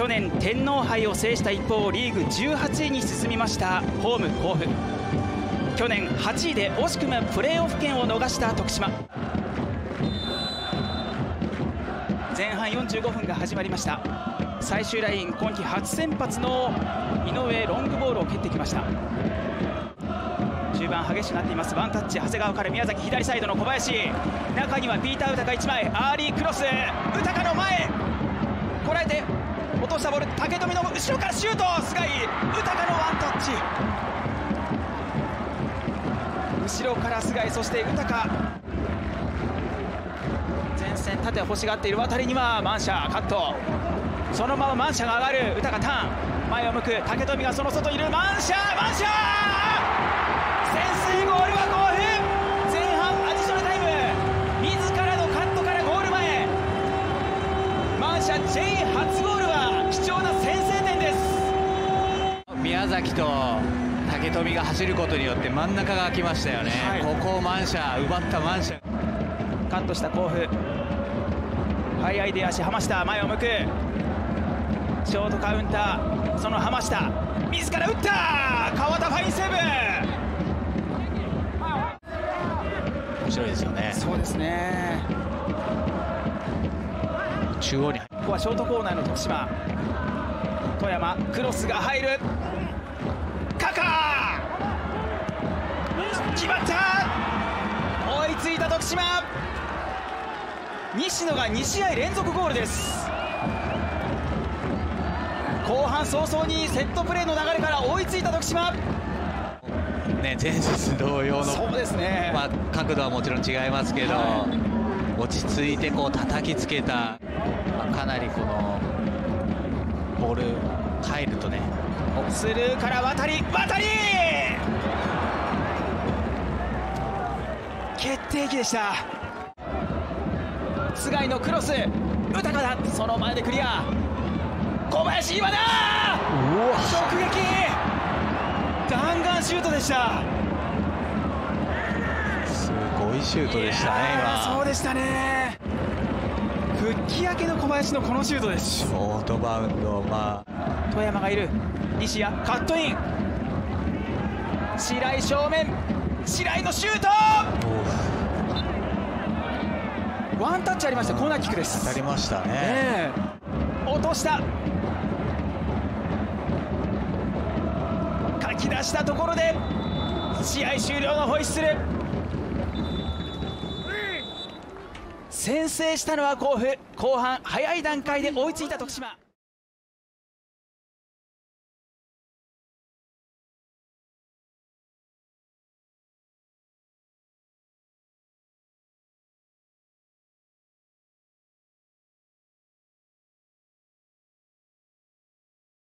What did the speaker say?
去年天皇杯を制した一方リーグ18位に進みましたホーム甲府。去年8位で惜しくもプレーオフ権を逃した徳島。前半45分が始まりました。最終ライン今季初先発の井上ロングボールを蹴ってきました。中盤激しくなっています。ワンタッチ長谷川から宮崎左サイドの小林。中にはピーター・ウタカ1枚アーリークロス。ウタカの前。こらえてしたボール竹富の後ろからシュート菅井豊のワンタッチ後ろから菅井そして豊前線縦欲しがっている渡りにはマンシャカットそのままマンシャが上がる豊タカターン前を向く武富がその外にいるマンシャマンシャ宮崎と竹富が走ることによって真ん中が空きましたよね、はい、ここをマンシャ奪ったマンシャカットした甲府。速い出足浜下前を向く。ショートカウンターその浜下自ら打った！川田ファインセーブ！面白いですよね。そうですね。中央に。ここはショートコーナーの徳島。富山クロスが入るカカ決まった。追いついた徳島。西野が2試合連続ゴールです。後半早々にセットプレーの流れから追いついた徳島。ね、前日同様のそうですね、まあ、角度はもちろん違いますけど、はい、落ち着いてこう叩きつけた、まあ、かなりこのボール入るとねスルーから渡り渡り！決定機でした。菅井のクロス豊かだ。その前でクリア。小林今だ！直撃！弾丸シュートでした。すごいシュートでしたね今。そうでしたね。復帰明けの小林のこのシュートです。ショートバウンドまあ。富山がいる西谷カットイン。白井正面。白井のシュート。ワンタッチありました。コーナーキックです。当たりましたね、え。ー、落とした。かき出したところで試合終了のホイッスル。先制したのは甲府。後半早い段階で追いついた徳島